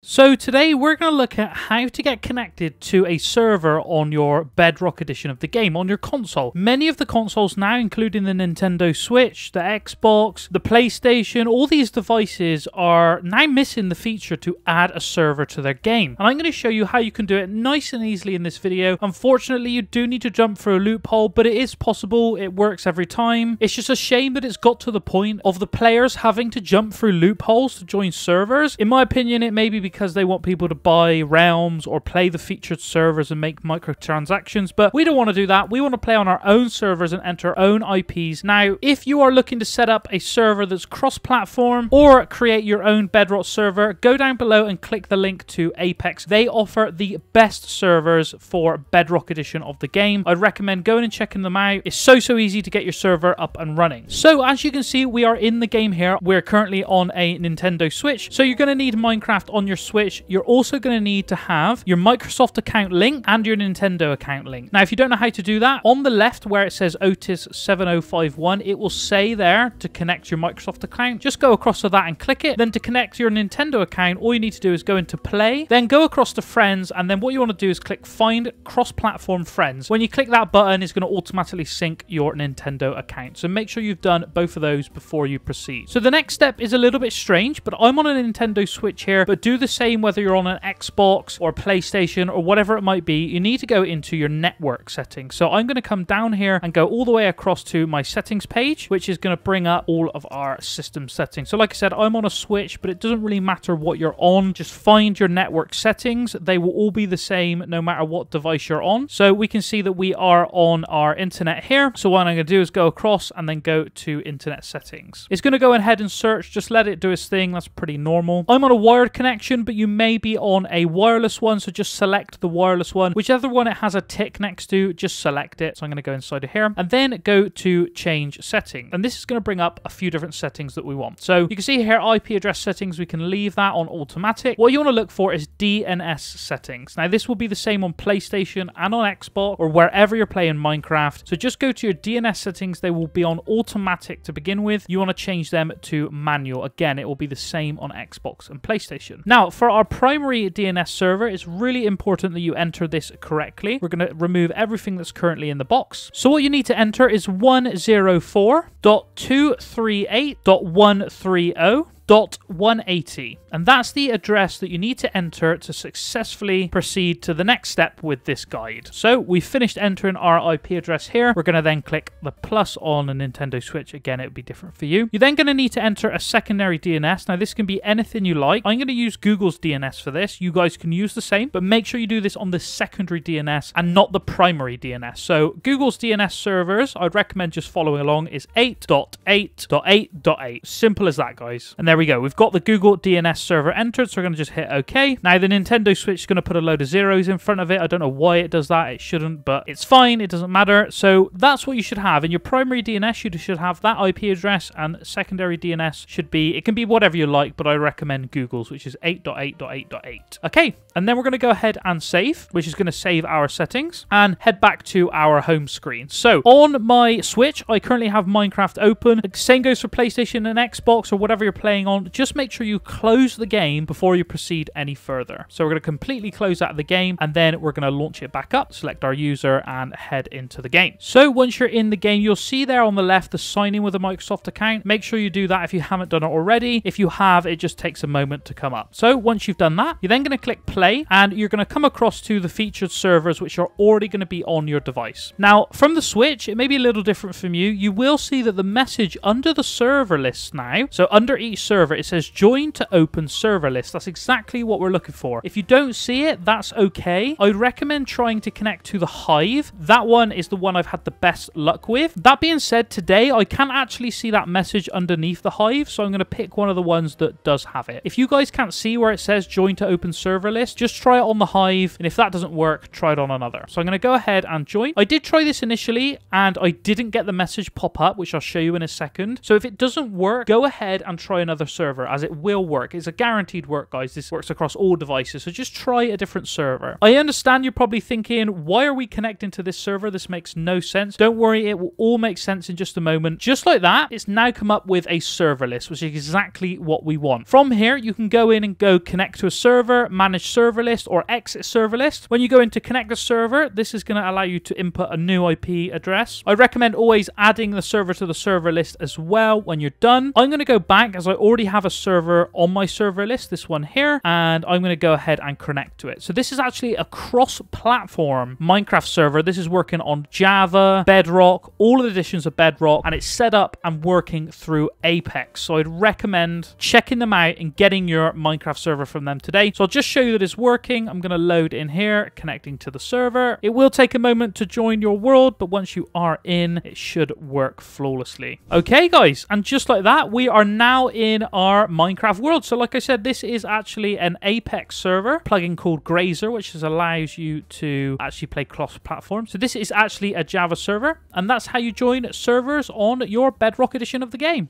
So today we're going to look at how to get connected to a server on your Bedrock edition of the game on your console. Many of the consoles now, including the Nintendo Switch, the Xbox, the PlayStation, all these devices are now missing the feature to add a server to their game. And I'm going to show you how you can do it nice and easily in this video. Unfortunately, you do need to jump through a loophole, but it is possible. It works every time. It's just a shame that it's got to the point of the players having to jump through loopholes to join servers. In my opinion, it may be because they want people to buy realms or play the featured servers and make microtransactions, but we don't want to do that. We want to play on our own servers and enter our own IPs. Now, if you are looking to set up a server that's cross-platform or create your own Bedrock server, go down below and click the link to Apex. They offer the best servers for Bedrock edition of the game. I'd recommend going and checking them out. It's so, so easy to get your server up and running. So, as you can see, we are in the game here. We're currently on a Nintendo Switch. So, you're going to need Minecraft on your Switch, you're also going to need to have your Microsoft account link and your Nintendo account link. Now, if you don't know how to do that, on the left where it says Otis7051, it will say there to connect your Microsoft account. Just go across to that and click it. Then to connect your Nintendo account, all you need to do is go into Play, then go across to Friends, and then what you want to do is click Find Cross-Platform Friends. When you click that button, it's going to automatically sync your Nintendo account. So make sure you've done both of those before you proceed. So the next step is a little bit strange, but I'm on a Nintendo Switch here, but do the same whether you're on an Xbox or PlayStation or whatever it might be, you need to go into your network settings. So I'm going to come down here and go all the way across to my settings page, which is going to bring up all of our system settings. So like I said, I'm on a Switch, but it doesn't really matter what you're on. Just find your network settings. They will all be the same no matter what device you're on. So we can see that we are on our internet here. So what I'm going to do is go across and then go to internet settings. It's going to go ahead and search. Just let it do its thing. That's pretty normal. I'm on a wired connection, but you may be on a wireless one. So just select the wireless one. Whichever one it has a tick next to, just select it. So I'm going to go inside of here and then go to change setting. And this is going to bring up a few different settings that we want. So you can see here IP address settings. We can leave that on automatic. What you want to look for is DNS settings. Now this will be the same on PlayStation and on Xbox or wherever you're playing Minecraft. So just go to your DNS settings. They will be on automatic to begin with. You want to change them to manual. Again, it will be the same on Xbox and PlayStation. Now for our primary DNS server, it's really important that you enter this correctly. We're going to remove everything that's currently in the box. So what you need to enter is 104.238.130 dot 180 and that's the address that you need to enter to successfully proceed to the next step with this guide. So we've finished entering our ip address here. We're going to then click the plus on a nintendo switch. Again it would be different for you. You're then going to need to enter a secondary dns now this can be anything you like. I'm going to use google's dns for this. You guys can use the same but make sure you do this on the secondary dns and not the primary dns so google's dns servers i'd recommend just following along is 8.8.8.8 simple as that guys. And there we go. We've got the Google DNS server entered, so we're going to just hit OK. Now, the Nintendo Switch is going to put a load of zeros in front of it. I don't know why it does that. It shouldn't, but it's fine. It doesn't matter. So that's what you should have. In your primary DNS, you should have that IP address, and secondary DNS should be, it can be whatever you like, but I recommend Google's, which is 8.8.8.8. Okay, and then we're going to go ahead and save, which is going to save our settings, and head back to our home screen. So on my Switch, I currently have Minecraft open. Same goes for PlayStation and Xbox or whatever you're playing on, just make sure you close the game before you proceed any further. So we're going to completely close out of the game and then we're going to launch it back up, select our user and head into the game. So once you're in the game, you'll see there on the left the sign in with a Microsoft account. Make sure you do that if you haven't done it already. If you have, it just takes a moment to come up. So once you've done that, you're then going to click play and you're going to come across to the featured servers which are already going to be on your device. Now from the Switch, it may be a little different from you. You will see that the message under the server list now, so under each server server, it says join to open server list. That's exactly what we're looking for. If you don't see it, that's okay. I'd recommend trying to connect to the Hive. That one is the one I've had the best luck with. That being said, today I can't actually see that message underneath the Hive, so I'm going to pick one of the ones that does have it. If you guys can't see where it says join to open server list, just try it on the Hive, and if that doesn't work, try it on another. So I'm going to go ahead and join. I did try this initially, and I didn't get the message pop up, which I'll show you in a second. So if it doesn't work, go ahead and try another another server, as it will work. It's a guaranteed work, guys. This works across all devices, so just try a different server. I understand you're probably thinking, why are we connecting to this server? This makes no sense. Don't worry, it will all make sense in just a moment. Just like that, it's now come up with a server list, which is exactly what we want. From here, you can go in and go connect to a server, manage server list, or exit server list. When you go into connect a server, this is going to allow you to input a new IP address. I recommend always adding the server to the server list as well when you're done. I'm going to go back as I already have a server on my server list, this one here, and I'm going to go ahead and connect to it. So this is actually a cross-platform Minecraft server. This is working on Java, Bedrock, all of the editions of Bedrock, and it's set up and working through Apex. So I'd recommend checking them out and getting your Minecraft server from them today. So I'll just show you that it's working. I'm going to load in here, connecting to the server. It will take a moment to join your world, but once you are in, it should work flawlessly. Okay, guys, and just like that, we are now in our Minecraft world. So like I said, this is actually an Apex server plugin called Geyser, which allows you to actually play cross-platform. So this is actually a Java server, and that's how you join servers on your Bedrock edition of the game.